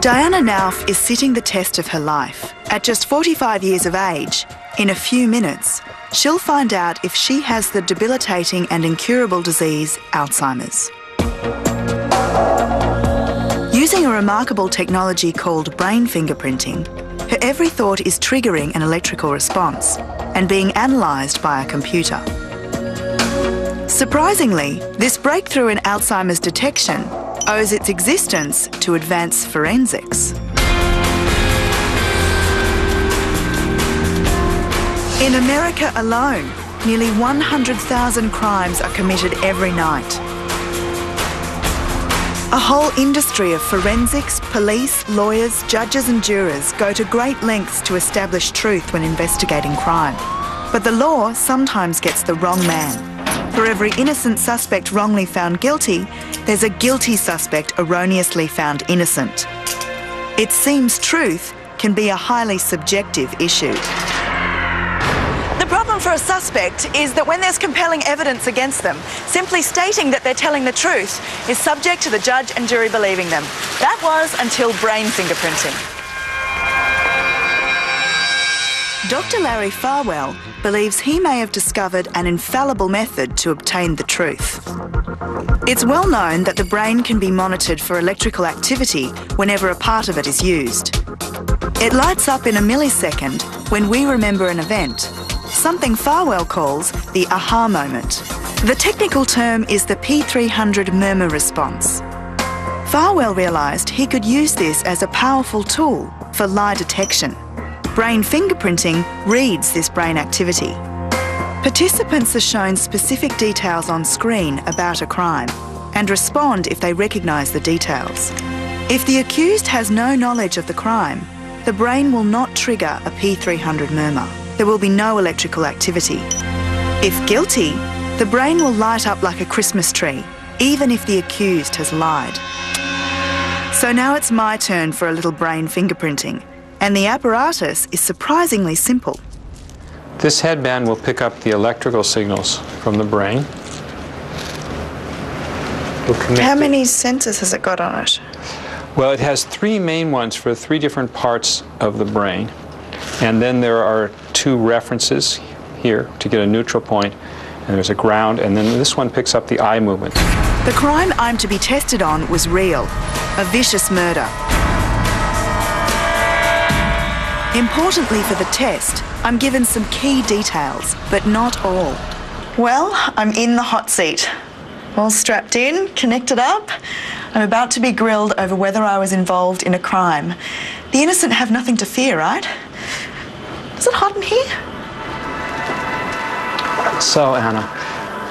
Diana Nauf is sitting the test of her life. At just 45 years of age, in a few minutes, she'll find out if she has the debilitating and incurable disease Alzheimer's. Using a remarkable technology called brain fingerprinting, her every thought is triggering an electrical response and being analysed by a computer. Surprisingly, this breakthrough in Alzheimer's detection owes its existence to advanced forensics. In America alone, nearly 100,000 crimes are committed every night. A whole industry of forensics, police, lawyers, judges and jurors go to great lengths to establish truth when investigating crime. But the law sometimes gets the wrong man. For every innocent suspect wrongly found guilty, there's a guilty suspect erroneously found innocent. It seems truth can be a highly subjective issue. The problem for a suspect is that when there's compelling evidence against them, simply stating that they're telling the truth is subject to the judge and jury believing them. That was until brain fingerprinting. Dr. Larry Farwell believes he may have discovered an infallible method to obtain the truth. It's well known that the brain can be monitored for electrical activity whenever a part of it is used. It lights up in a millisecond when we remember an event, something Farwell calls the aha moment. The technical term is the P300 MERMER response. Farwell realised he could use this as a powerful tool for lie detection. Brain fingerprinting reads this brain activity. Participants are shown specific details on screen about a crime and respond if they recognise the details. If the accused has no knowledge of the crime, the brain will not trigger a P300 MERMER. There will be no electrical activity. If guilty, the brain will light up like a Christmas tree, even if the accused has lied. So now it's my turn for a little brain fingerprinting and the apparatus is surprisingly simple. This headband will pick up the electrical signals from the brain. How many sensors has it got on it? Well, it has three main ones for three different parts of the brain. And then there are two references here to get a neutral point, and there's a ground, and then this one picks up the eye movement. The crime I'm to be tested on was real, a vicious murder. Importantly for the test, I'm given some key details, but not all. Well, I'm in the hot seat. All strapped in, connected up. I'm about to be grilled over whether I was involved in a crime. The innocent have nothing to fear, right? Is it hot in here? So, Anna,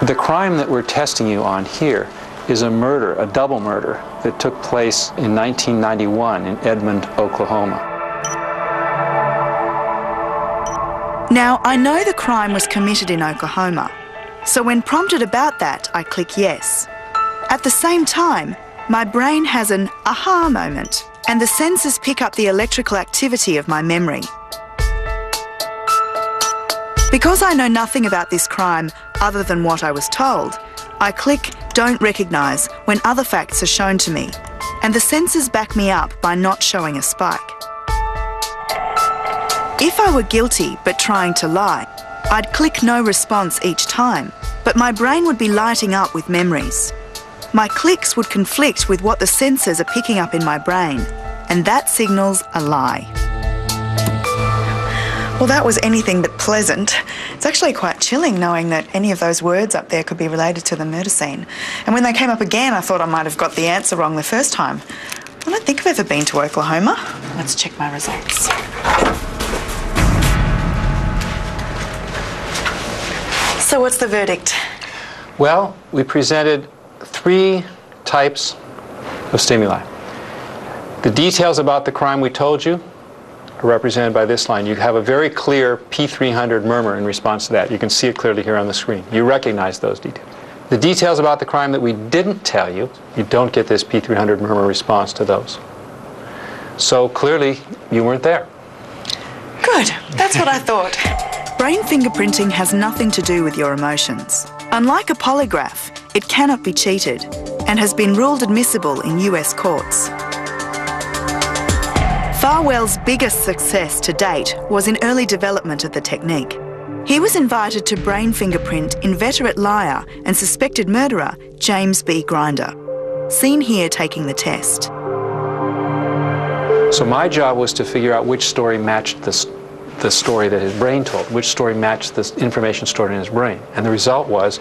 the crime that we're testing you on here is a murder, a double murder, that took place in 1991 in Edmond, Oklahoma. Now, I know the crime was committed in Oklahoma, so when prompted about that, I click yes. At the same time, my brain has an aha moment, and the sensors pick up the electrical activity of my memory. Because I know nothing about this crime other than what I was told, I click Don't Recognise when other facts are shown to me, and the sensors back me up by not showing a spike. If I were guilty but trying to lie, I'd click no response each time, but my brain would be lighting up with memories. My clicks would conflict with what the sensors are picking up in my brain, and that signals a lie. Well, that was anything but pleasant. It's actually quite chilling knowing that any of those words up there could be related to the murder scene. And when they came up again, I thought I might have got the answer wrong the first time. I don't think I've ever been to Oklahoma. Let's check my results. So what's the verdict? Well, we presented three types of stimuli. The details about the crime we told you are represented by this line. You have a very clear P300 MERMER in response to that. You can see it clearly here on the screen. You recognize those details. The details about the crime that we didn't tell you, you don't get this P300 MERMER response to those. So clearly, you weren't there. Good. That's what I thought. Brain fingerprinting has nothing to do with your emotions. Unlike a polygraph, it cannot be cheated and has been ruled admissible in US courts. Farwell's biggest success to date was in early development of the technique. He was invited to brain fingerprint inveterate liar and suspected murderer James B. Grinder. Seen here taking the test. So my job was to figure out which story matched the, the story that his brain told, which story matched the information stored in his brain. And the result was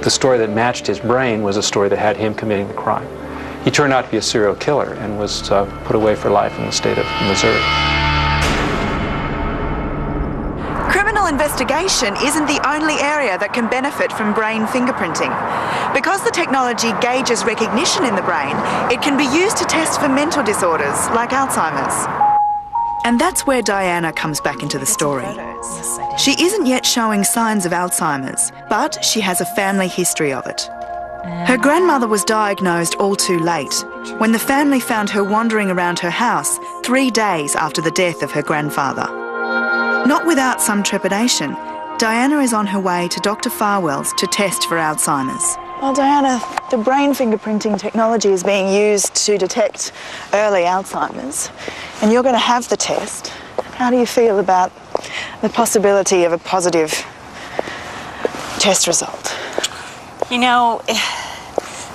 the story that matched his brain was a story that had him committing the crime. He turned out to be a serial killer and was uh, put away for life in the state of Missouri. Criminal investigation isn't the only area that can benefit from brain fingerprinting. Because the technology gauges recognition in the brain, it can be used to test for mental disorders like Alzheimer's. And that's where Diana comes back into the story. She isn't yet showing signs of Alzheimer's, but she has a family history of it. Her grandmother was diagnosed all too late, when the family found her wandering around her house three days after the death of her grandfather. Not without some trepidation, Diana is on her way to Dr. Farwell's to test for Alzheimer's. Well, Diana, the brain fingerprinting technology is being used to detect early Alzheimer's, and you're going to have the test. How do you feel about the possibility of a positive test result? You know,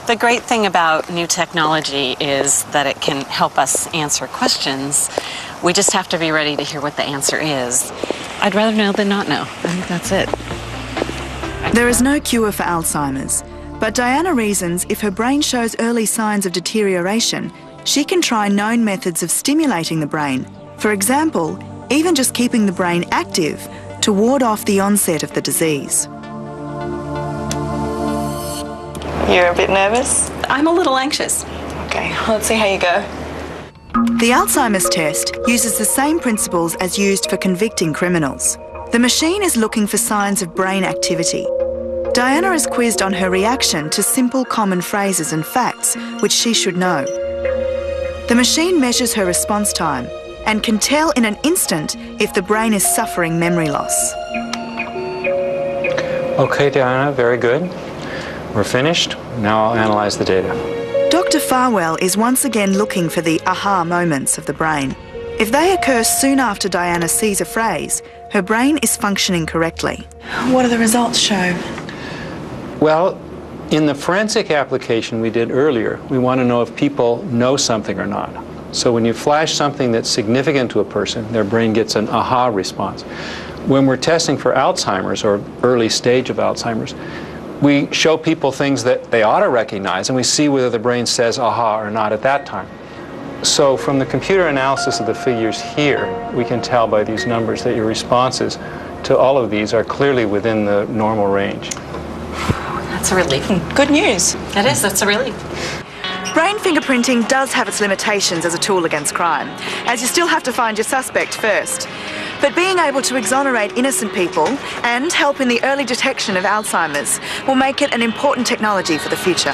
the great thing about new technology is that it can help us answer questions. We just have to be ready to hear what the answer is. I'd rather know than not know. I think that's it. There is no cure for Alzheimer's, but Diana reasons if her brain shows early signs of deterioration, she can try known methods of stimulating the brain. For example, even just keeping the brain active to ward off the onset of the disease. You're a bit nervous? I'm a little anxious. Okay, let's see how you go. The Alzheimer's test uses the same principles as used for convicting criminals. The machine is looking for signs of brain activity. Diana is quizzed on her reaction to simple common phrases and facts which she should know. The machine measures her response time and can tell in an instant if the brain is suffering memory loss. Okay, Diana, very good. We're finished. Now I'll analyze the data. Dr. Farwell is once again looking for the aha moments of the brain. If they occur soon after Diana sees a phrase, her brain is functioning correctly. What do the results show? Well, in the forensic application we did earlier, we want to know if people know something or not. So when you flash something that's significant to a person, their brain gets an aha response. When we're testing for Alzheimer's or early stage of Alzheimer's, we show people things that they ought to recognize and we see whether the brain says aha or not at that time. So from the computer analysis of the figures here, we can tell by these numbers that your responses to all of these are clearly within the normal range. That's a relief. Hmm, good news. That is, that's a relief. Brain fingerprinting does have its limitations as a tool against crime, as you still have to find your suspect first. But being able to exonerate innocent people and help in the early detection of Alzheimer's will make it an important technology for the future.